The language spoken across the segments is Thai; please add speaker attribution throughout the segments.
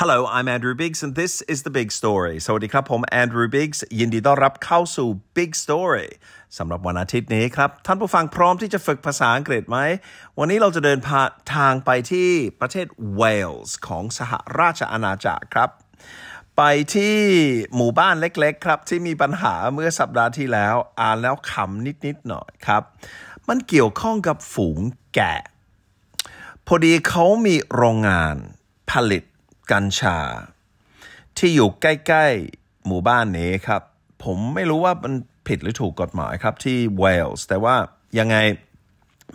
Speaker 1: Hello I'm Andrew Biggs and this is the Big Story สวัสดีครับผม Andrew Biggs ยินดีต้อนรับเข้าสู่ Big Story สำหรับวันอาทิตย์นี้ครับ ท่านผู้ฟังพร้อมที่จะฝึกภาษาอังกฤษไหม วันนี้เราจะเดินทางไปที่ประเทศเวลส์ของสหราชอาณาจักรครับ ไปที่หมู่บ้านเล็กๆ ครับ ที่มีปัญหาเมื่อสัปดาห์ที่แล้ว อ่านแล้วขำนิดๆหน่อยครับ มันเกี่ยวข้องกับฝูงแกะ พอดีเขามีโรงงานผลิต กัญชา ที่อยู่ใกล้ๆหมู่บ้านนี้ครับ ผมไม่รู้ว่ามันผิดหรือถูกกฎหมายครับที่เวลส์แต่ว่ายังไง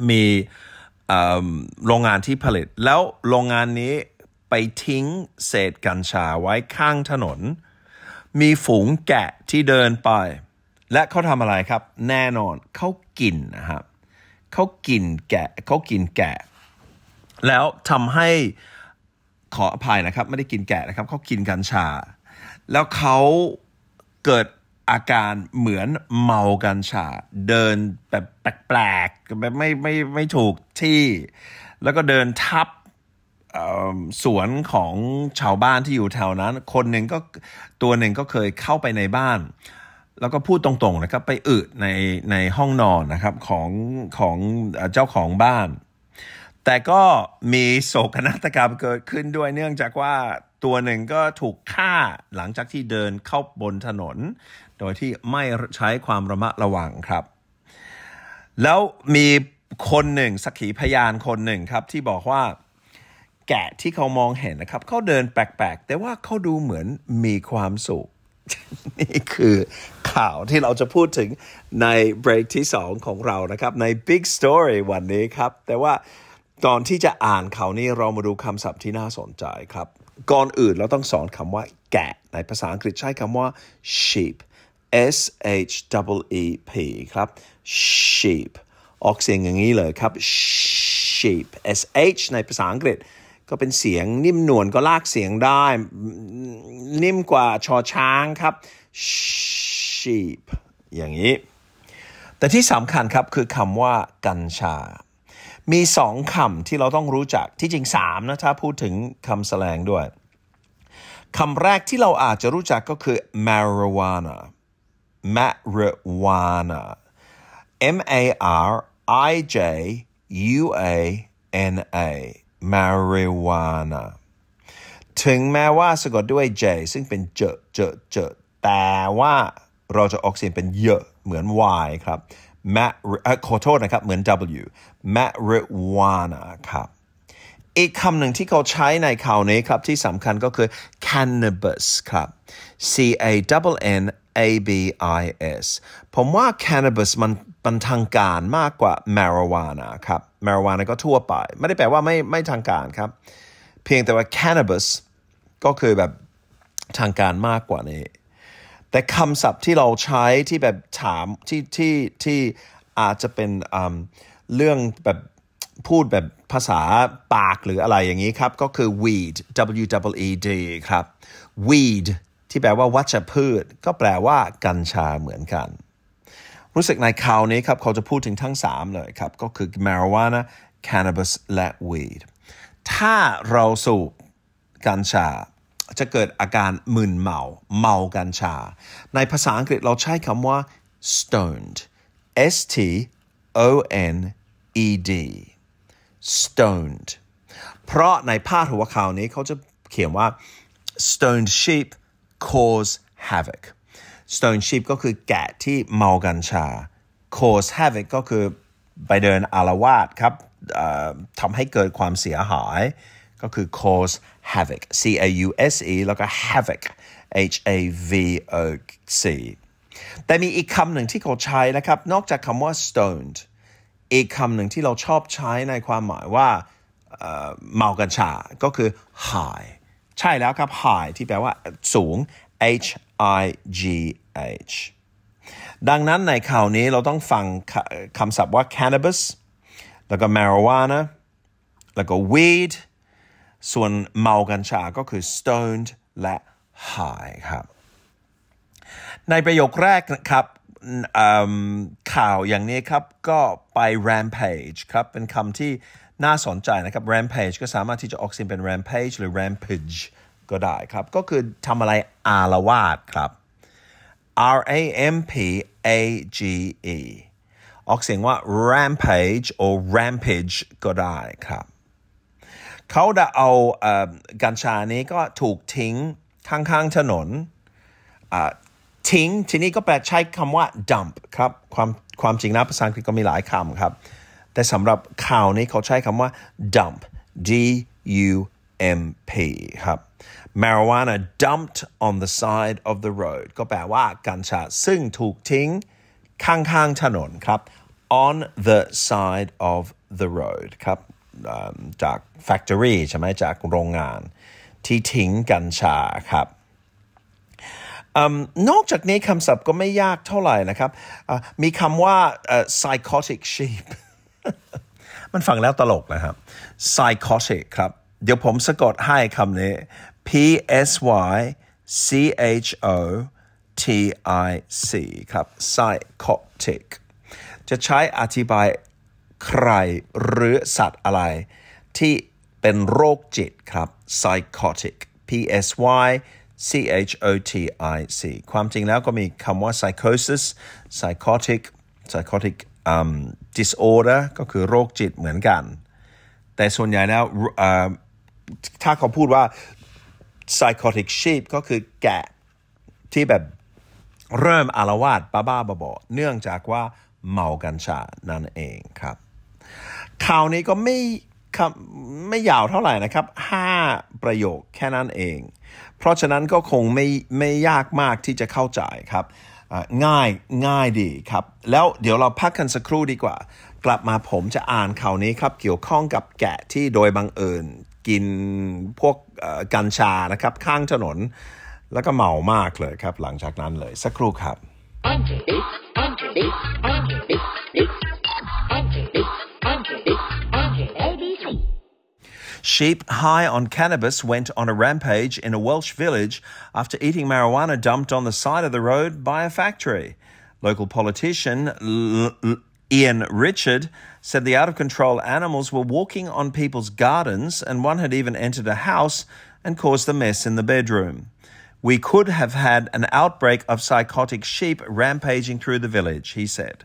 Speaker 1: มีโรงงานที่ผลิต แล้วโรงงานนี้ไปทิ้งเศษกัญชาไว้ข้างถนน มีฝูงแกะที่เดินไป และเขาทำอะไรครับ แน่นอนเขากินนะครับเขากินแกะเขากินแกะ แล้วทำให้ ขออภัยนะครับ ไม่ได้กินแกะนะครับเขากินกัญชา แล้วเขาเกิดอาการเหมือนเมากัญชา เดินแบบแปลกๆแบบไม่ไม่ไม่ถูกที่ แล้วก็เดินทับสวนของชาวบ้านที่อยู่แถวนั้น คนหนึ่งก็ตัวหนึ่งก็เคยเข้าไปในบ้าน แล้วก็พูดตรงๆนะครับ ไปอึในในห้องนอนนะครับของของเจ้าของบ้าน แต่ก็มีโศกนาฏกรรมเกิดขึ้นด้วยเนื่องจากว่าตัวหนึ่งก็ถูกฆ่าหลังจากที่เดินเข้าบนถนน โดยที่ไม่ใช้ความระมัดระวังครับ แล้วมีคนหนึ่งสักขีพยานคนหนึ่งครับที่บอกว่าแกะที่เขามองเห็นนะครับเขาเดินแปลกๆ แต่ว่าเขาดูเหมือนมีความสุข นี่คือข่าวที่เราจะพูดถึงในเบรกที่ 2 ของเรานะครับ ใน Big Story วันนี้ครับ แต่ว่า ก่อนที่จะอ่านเขานี้เรามาดูคำศัพท์ที่น่าสนใจครับ ก่อนอื่นเราต้องสอนคำว่าแกะ ในภาษาอังกฤษใช้คำว่า sheep S H E E P ครับ sheep ออกเสียงอย่างนี้เลยครับ sheep S H ในภาษาอังกฤษก็เป็นเสียงนิ่มนวลก็ลากเสียงได้ นิ่มกว่าชอช้างครับ sheep อย่างนี้ แต่ที่สำคัญครับคือคำว่ากัญชา มีสองคำที่เราต้องรู้จักที่จริงสามนะถ้าพูดถึงคำแสลงด้วยคำแรกที่เราอาจจะรู้จักก็คือ marijuana marijuana M A R I J U A N A marijuana ถึงแม้ว่าสะกดด้วย J ซึ่งเป็นเจเจเจแต่ว่าเราจะออกเสียงเป็นเยอะเหมือน Y ครับ m a ขอโทษนะครับ เหมือน W marijuana ครับอีกคำหนึ่งที่เขาใช้ในข่าวนี้ครับ ที่สำคัญก็คือ cannabis ครับ C A N N A B I S ผมว่า cannabis มันมันทางการมากกว่า marijuana ครับ marijuana ก็ทั่วไป ไม่ได้แปลว่าไม่ไม่ทางการครับ เพียงแต่ว่า cannabis ก็คือแบบทางการมากกว่านี้ แต่คำศัพท์ที่เราใช้ที่แบบถามที่ที่ที่อาจจะเป็นเรื่องแบบพูดแบบภาษาปากหรืออะไรอย่างนี้ครับ ก็คือ weed W W E D ครับ weed ที่แปลว่าวัชพืช ก็แปลว่ากัญชาเหมือนกัน รู้สึกในข่าวนี้ครับ เขาจะพูดถึงทั้ง 3 เลยครับ ก็คือ marijuana cannabis และ weed ถ้าเราสูบกัญชา จะเกิดอาการมึนเมา เมากัญชา ในภาษาอังกฤษเราใช้คำว่า stoned S T O N E D stoned เพราะในพาดหัวข่าวนี้เขาจะเขียนว่า stoned sheep cause havoc stoned sheep ก็คือแกะที่เมากัญชา cause havoc ก็คือไปเดินอารวาสครับทำให้เกิดความเสียหาย ก็คือ cause havoc C A U S E แล้วก็ havoc H A V O C แต่มีอีกคำหนึ่งที่เขาใช้นะครับ นอกจากคำว่า stoned อีกคำหนึ่งที่เราชอบใช้ในความหมายว่าเมากัญชา ก็คือ high ใช่แล้วครับ high ที่แปลว่าสูง H I G H ดังนั้นในข่าวนี้เราต้องฟังคำศัพท์ว่า cannabis แล้วก็ marijuana แล้วก็ weed ส่วนเมากัญชาก็คือ stoned และ high ครับ ในประโยคแรกนะครับข่าวอย่างนี้ครับ ก็ไป rampage ครับ เป็นคำที่น่าสนใจนะครับ rampage ก็สามารถที่จะออกเสียงเป็น rampage หรือ rampage ก็ได้ครับ ก็คือทำอะไรอารวาสครับ R A M P A G E ออกเสียงว่า rampage or rampage ก็ได้ครับ เขาได้เอากัญชานี้ก็ถูกทิ้งข้างๆถนนทิ้งทีนี้ก็แปลใช้คำว่า dump ครับความความจริงนะภาษาอังกฤษก็มีหลายคำครับ แต่สำหรับข่าวนี้เขาใช้คำว่า dump D U M P ครับ marijuana dumped on the side of the road ก็แปลว่ากัญชาซึ่งถูกทิ้งข้างๆถนนครับ on the side of the road ครับ จาก factory ใช่ไหมจากโรงงานที่ทิ้งกัญชาครับอนอกจากนี้คำศัพท์ก็ไม่ยากเท่าไหร่นะครับ มีคำว่า psychotic sheep มันฟังแล้วตลกนะครับ psychotic ครับ เดี๋ยวผมสะกดให้คำนี้ P S Y C H O T I C ครับ psychotic จะใช้อธิบาย ใครหรือสัตว์อะไร ที่เป็นโรคจิตครับ psychotic P S Y C H O T I C ความจริงแล้วก็มีคำว่า psychosis psychotic psychotic um, disorder ก็คือโรคจิตเหมือนกัน แต่ส่วนใหญ่แล้วถ้าเขาพูดว่า psychotic sheep ก็คือแกะที่แบบเริ่มอารวาสบ้าๆบอๆเนื่องจากว่าเมากัญชานั่นเองครับ ข่าวนี้ก็ไม่ไม่ยาวเท่าไหร่นะครับ 5 ประโยคแค่นั้นเอง เพราะฉะนั้นก็คงไม่ไม่ยากมากที่จะเข้าใจครับ ง่ายง่ายดีครับ แล้วเดี๋ยวเราพักกันสักครู่ดีกว่า กลับมาผมจะอ่านข่าวนี้ครับ เกี่ยวข้องกับแกะที่โดยบังเอิญกินพวกกัญชานะครับ ข้างถนน แล้วก็เมามากเลยครับ หลังจากนั้นเลยสักครู่ครับ Sheep high on cannabis went on a rampage in a Welsh village after eating marijuana dumped on the side of the road by a factory. Local politician L- L- Ian Richard said the out of control animals were walking on people's gardens and one had even entered a house and caused a mess in the bedroom. We could have had an outbreak of psychotic sheep rampaging through the village, he said.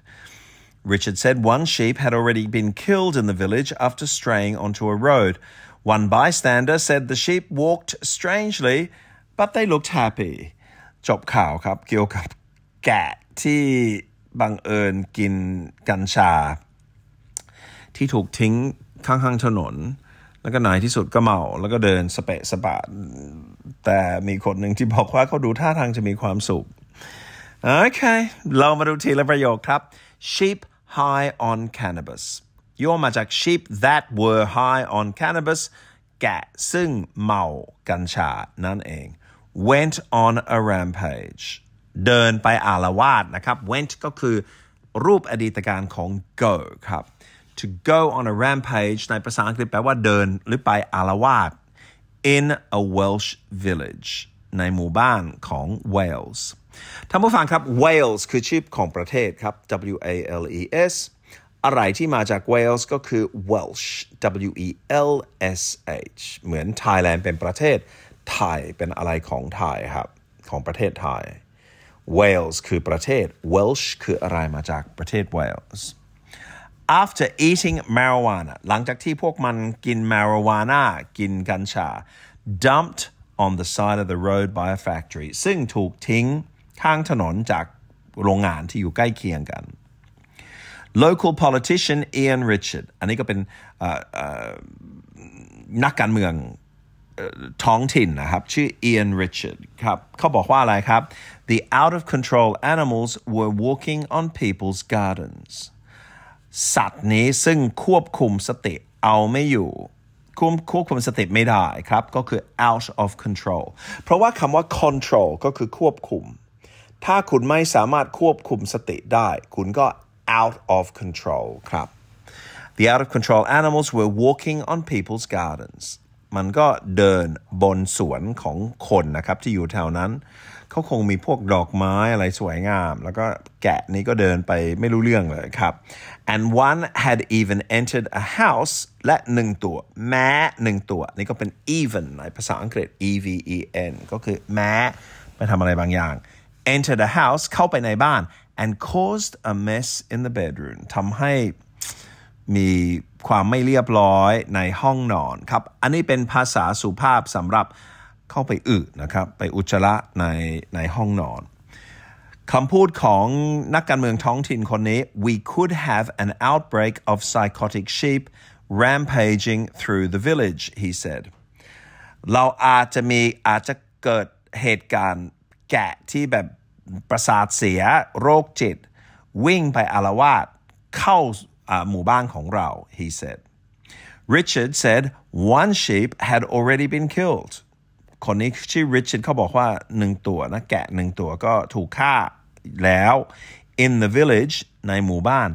Speaker 1: Richard said one sheep had already been killed in the village after straying onto a road. One bystander said the sheep walked strangely, but they looked happy. จบข่าวครับ เกี่ยวกับแกะที่บังเอิญกินกัญชา ที่ถูกทิ้งข้างๆถนน แล้วก็ในที่สุดก็เมา แล้วก็เดินสเปะสปะแต่มีคนหนึ่งที่บอกว่าเขาดูท่าทางจะมีความสุข โอเค เรามาดูทีละประโยคครับ sheep high on cannabis ย่อมาจาก sheep that were high on cannabis แกะซึ่งเมากัญชานั่นเอง went on a rampage เดินไปอารวาสนะครับ went ก็คือรูปอดีตการของ go ครับ to go on a rampage ในภาษาอังกฤษแปลว่าเดินหรือไปอารวาส in a Welsh village ในหมู่บ้านของ Wales ท่านผู้ฟังครับ Wales คือชื่อของประเทศครับ W A L E S อะไรที่มาจาก Wales ก็คือ Welsh W E L S H เหมือน Thailand เป็นประเทศไทยเป็นอะไรของไทยครับ ของประเทศไทย Wales คือประเทศ Welsh คืออะไรมาจากประเทศ Wales after eating marijuana หลังจากที่พวกมันกิน marijuana กินกัญชา dumped on the side of the road by a factory ซึ่งถูกทิ้งข้างถนนจากโรงงานที่อยู่ใกล้เคียงกัน local politician Ian Richard อันนี้ก็เป็นนักการเมืองท้องถิ่นนะครับชื่อ Ian Richard ครับเขาบอกว่าอะไรครับ the out of control animals were walking on people's gardens สัตว์นี้ซึ่งควบคุมสติเอาไม่อยู่ควบควบคุมสติไม่ได้ครับ ก็คือ out of control เพราะว่าคำว่า control ก็คือควบคุม ถ้าคุณไม่สามารถควบคุมสติได้ คุณก็ out of control ครับ The out of control animals were walking on people's gardens มันก็เดินบนสวนของคนนะครับ ที่อยู่แถวนั้น เขาคงมีพวกดอกไม้อะไรสวยงาม แล้วก็แกะนี้ก็เดินไปไม่รู้เรื่องเลยครับ and one had even entered a house และหนึ่งตัว แม้หนึ่งตัว นี่ก็เป็น even ในภาษาอังกฤษ e v e n ก็คือแม้ไปทำอะไรบางอย่าง entered a house เข้าไปในบ้าน and caused a mess in the bedroom ทำให้มีความไม่เรียบร้อยในห้องนอนครับ อันนี้เป็นภาษาสุภาพสำหรับเข้าไปอึนะครับ ไปอุจจาระในในห้องนอนคำพูดของนักการเมืองท้องถิ่นคนนี้ we could have an outbreak of psychotic sheep rampaging through the village he said เราอาจจะมีอาจจะเกิดเหตุการณ์แกะที่แบบ ประสาทเสียโรคจิต วิ่งไปอารวาสเข้าหมู่บ้านของเรา he said Richard said one sheep had already been killed คนนี้ชื่อ Richard เขาบอกว่าหนึ่งตัวนะแกะหนึ่งตัวก็ถูกฆ่าแล้ว in the village ในหมู่บ้าน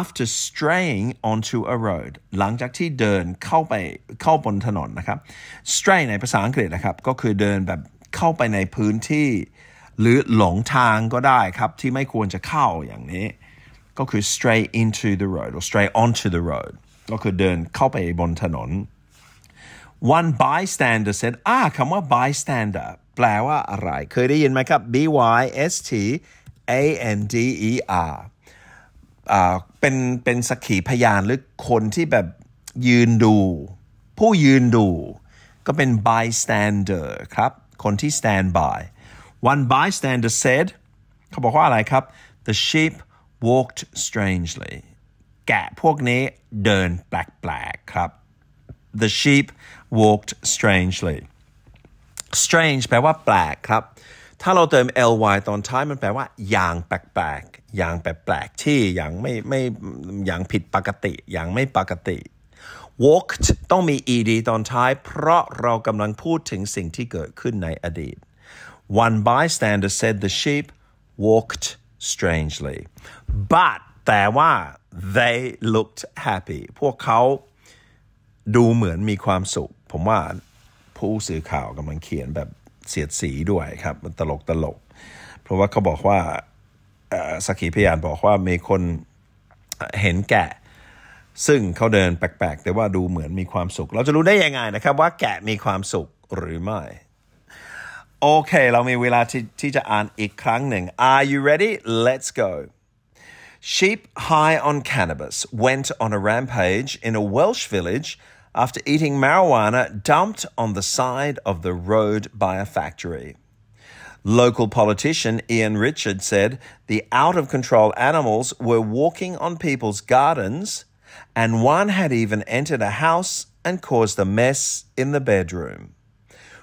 Speaker 1: after straying onto a road หลังจากที่เดินเข้าไปเข้าบนถนนนะครับ stray ในภาษาอังกฤษนะครับ ก็คือเดินแบบเข้าไปในพื้นที่ หรือหลงทางก็ได้ครับ ที่ไม่ควรจะเข้าอย่างนี้ ก็คือ stray into the road or stray onto the road ก็คือเดินเข้าไปบนถนน one bystander said อ่าคำว่า bystander แปลว่าอะไร เคยได้ยินไหมครับ b y s t a n d e r อ่าเป็นเป็นสักขีพยานหรือคนที่แบบยืนดู ผู้ยืนดู ก็เป็น bystander ครับ คนที่ stand by one bystander said เขาบอกว่าอะไรครับ the sheep walked strangely แกะพวกนี้เดินแปลกๆครับ the sheep walked strangely strange แปลว่าแปลกครับ ถ้าเราเติม ly ตอนท้ายมันแปลว่า อย่างแปลกๆ อย่างแปลกๆ ที่ อย่างไม่ไม่ อย่างผิดปกติ อย่างไม่ปกติ walked ต้องมี ed ตอนท้าย เพราะเรากำลังพูดถึงสิ่งที่เกิดขึ้นในอดีต one bystander said the sheep walked strangely but แต่ว่า they looked happy พวกเขาดูเหมือนมีความสุข ผมว่าผู้สื่อข่าวกำลังเขียนแบบเสียดสีด้วยครับ มันตลกตลก เพราะว่าเขาบอกว่าสักขีพยานบอกว่ามีคนเห็นแกะ ซึ่งเขาเดินแปลกๆ แต่ว่าดูเหมือนมีความสุข เราจะรู้ได้ยังไงนะครับว่าแกะมีความสุขหรือไม่ โอเค เรามีเวลาที่ที่จะอ่านอีกครั้งหนึ่ง Are you ready? Let's go. Sheep high on cannabis went on a rampage in a Welsh village after eating marijuana dumped on the side of the road by a factory. Local politician Ian Richard said the out of control animals were walking on people's gardens, and one had even entered a house and caused a mess in the bedroom.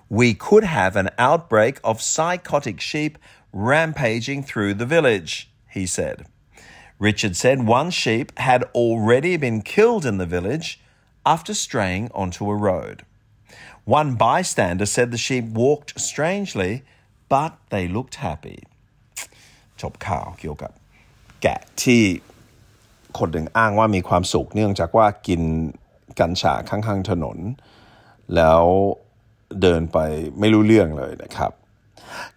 Speaker 1: We could have an outbreak of psychotic sheep rampaging through the village, he said. Richard said one sheep had already been killed in the village after straying onto a road. One bystander said the sheep walked strangely, but they looked happy. จบข่าวเกี่ยวกับแกะที่คนหนึ่งอ้างว่ามีความสุขเนื่องจากว่ากินกัญชาข้างๆถนน แล้ว เดินไปไม่รู้เรื่องเลยนะครับ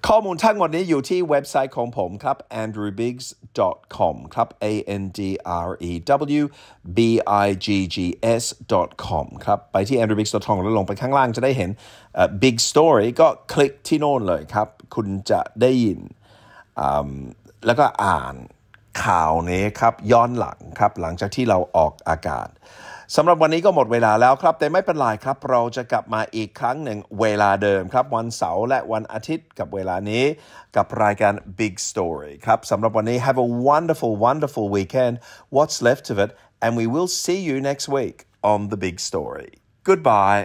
Speaker 1: ข้อมูลทั้งหมดนี้อยู่ที่เว็บไซต์ของผมครับ andrewbiggs.com ครับ a n d r e w b i g g s com ครับ ไปที่ andrewbiggs.com แล้วลงไปข้างล่างจะได้เห็น big story ก็คลิกที่โน่นเลยครับ คุณจะได้ยิน แล้วก็อ่านข่าวนี้ครับ ย้อนหลังครับ หลังจากที่เราออกอากาศ สำหรับวันนี้ก็หมดเวลาแล้วครับ แต่ไม่เป็นไรครับ เราจะกลับมาอีกครั้งหนึ่งเวลาเดิมครับ วันเสาร์และวันอาทิตย์กับเวลานี้กับรายการ Big Story ครับสำหรับวันนี้ have a wonderful wonderful weekend what's left of it and we will see you next week on the Big Story goodbye